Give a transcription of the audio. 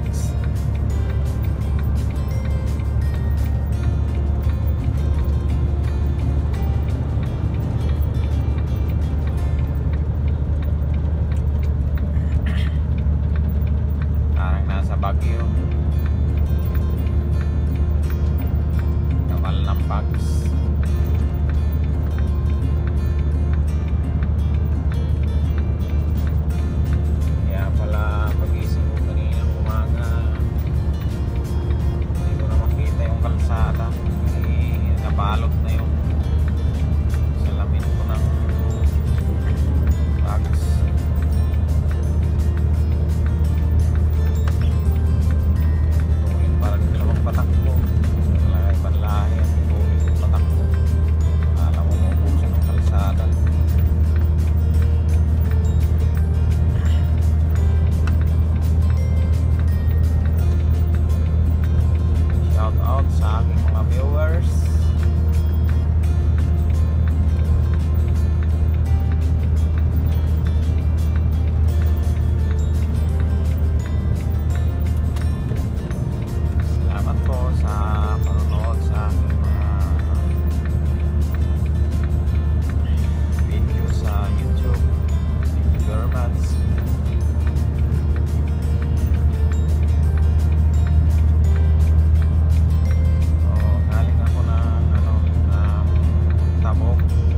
vlogs. Parang nasa Baguio. Tabok.